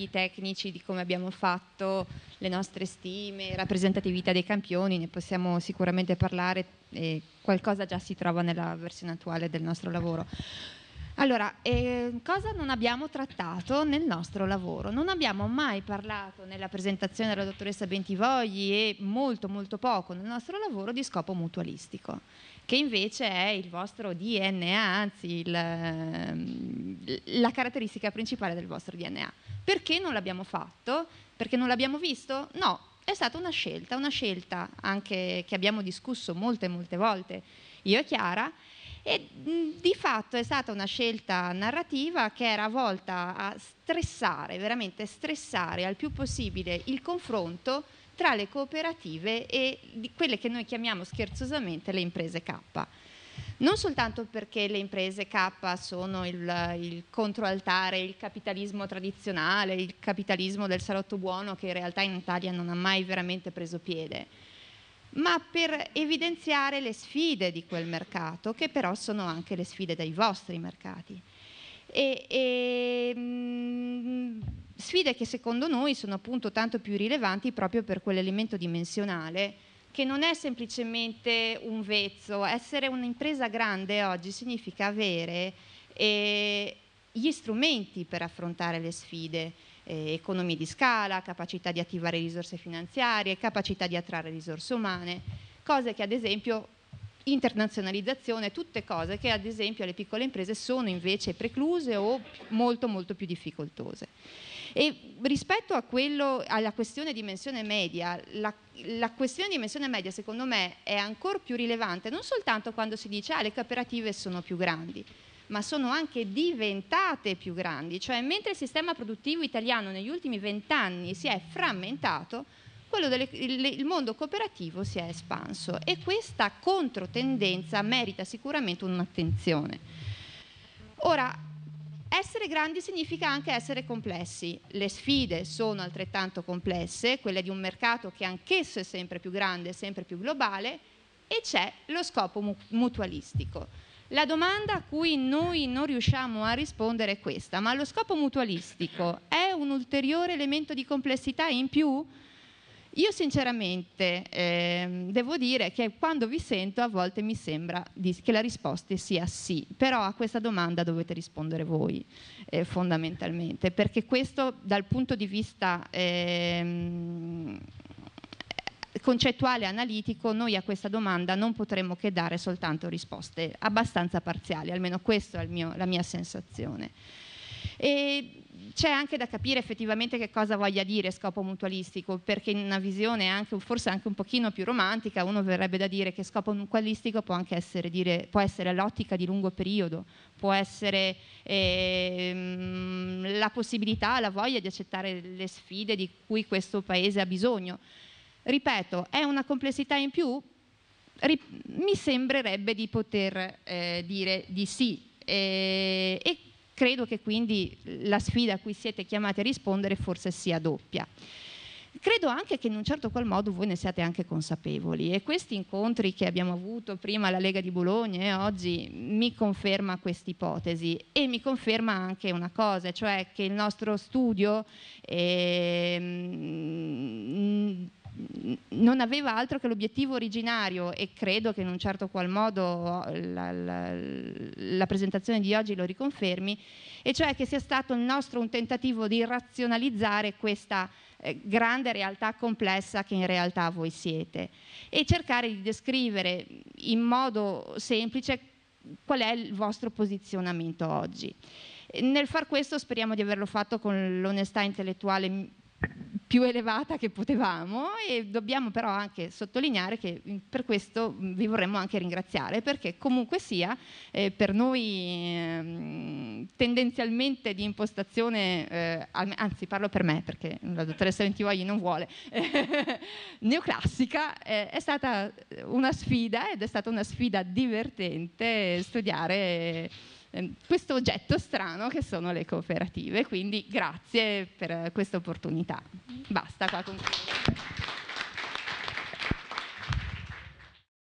dettagli tecnici di come abbiamo fatto le nostre stime, rappresentatività dei campioni, ne possiamo sicuramente parlare e qualcosa già si trova nella versione attuale del nostro lavoro. Allora, eh, cosa non abbiamo trattato nel nostro lavoro? Non abbiamo mai parlato nella presentazione della dottoressa Bentivogli e molto molto poco nel nostro lavoro di scopo mutualistico, che invece è il vostro DNA, anzi il, la caratteristica principale del vostro DNA. Perché non l'abbiamo fatto? Perché non l'abbiamo visto? No, è stata una scelta, una scelta anche che abbiamo discusso molte molte volte io e Chiara e di fatto è stata una scelta narrativa che era volta a stressare, veramente stressare al più possibile il confronto tra le cooperative e quelle che noi chiamiamo scherzosamente le imprese K. Non soltanto perché le imprese K sono il, il controaltare, il capitalismo tradizionale, il capitalismo del salotto buono che in realtà in Italia non ha mai veramente preso piede, ma per evidenziare le sfide di quel mercato, che però sono anche le sfide dei vostri mercati. E, e, mh, mm, sfide che secondo noi sono appunto tanto più rilevanti proprio per quell'elemento dimensionale che non è semplicemente un vezzo, essere un'impresa grande oggi significa avere eh, gli strumenti per affrontare le sfide, eh, economie di scala, capacità di attivare risorse finanziarie, capacità di attrarre risorse umane, cose che ad esempio internazionalizzazione, tutte cose che ad esempio alle piccole imprese sono invece precluse o molto molto più difficoltose. E rispetto a quello, alla questione dimensione media, la, la questione dimensione media secondo me è ancora più rilevante non soltanto quando si dice ah le cooperative sono più grandi, ma sono anche diventate più grandi, cioè mentre il sistema produttivo italiano negli ultimi vent'anni si è frammentato, delle, il, il, mondo cooperativo si è espanso e questa controtendenza merita sicuramente un'attenzione. Ora, essere grandi significa anche essere complessi. Le sfide sono altrettanto complesse, quelle di un mercato che anch'esso è sempre più grande, sempre più globale, e c'è lo scopo mutualistico. La domanda a cui noi non riusciamo a rispondere è questa, ma lo scopo mutualistico è un ulteriore elemento di complessità in più? Io sinceramente eh, devo dire che quando vi sento a volte mi sembra che la risposta sia sì, però a questa domanda dovete rispondere voi eh, fondamentalmente, perché questo dal punto di vista eh, concettuale e analitico noi a questa domanda non potremmo che dare soltanto risposte abbastanza parziali, almeno questa è mio, la mia sensazione. E c'è anche da capire effettivamente che cosa voglia dire scopo mutualistico, perché in una visione anche, forse anche un pochino più romantica uno verrebbe da dire che scopo mutualistico può anche essere, dire, può essere l'ottica di lungo periodo, può essere ehm, la possibilità, la voglia di accettare le sfide di cui questo paese ha bisogno. Ripeto, è una complessità in più? mi sembrerebbe di poter eh, dire di sì. Eh, e credo che quindi la sfida a cui siete chiamati a rispondere forse sia doppia. Credo anche che in un certo qual modo voi ne siate anche consapevoli e questi incontri che abbiamo avuto prima alla Lega di Bologna e oggi mi conferma questa ipotesi e mi conferma anche una cosa, cioè che il nostro studio eh, non aveva altro che l'obiettivo originario e credo che in un certo qual modo la, la, la, presentazione di oggi lo riconfermi, e cioè che sia stato il nostro un tentativo di razionalizzare questa eh, grande realtà complessa che in realtà voi siete e cercare di descrivere in modo semplice qual è il vostro posizionamento oggi. Nel far questo speriamo di averlo fatto con l'onestà intellettuale più elevata che potevamo e dobbiamo però anche sottolineare che per questo vi vorremmo anche ringraziare perché comunque sia eh, per noi eh, tendenzialmente di impostazione, eh, anzi parlo per me perché la dottoressa Ventivogli non vuole, neoclassica eh, è stata una sfida ed è stata una sfida divertente studiare Ehm, questo oggetto strano che sono le cooperative. Quindi grazie per questa opportunità. Basta qua concludo.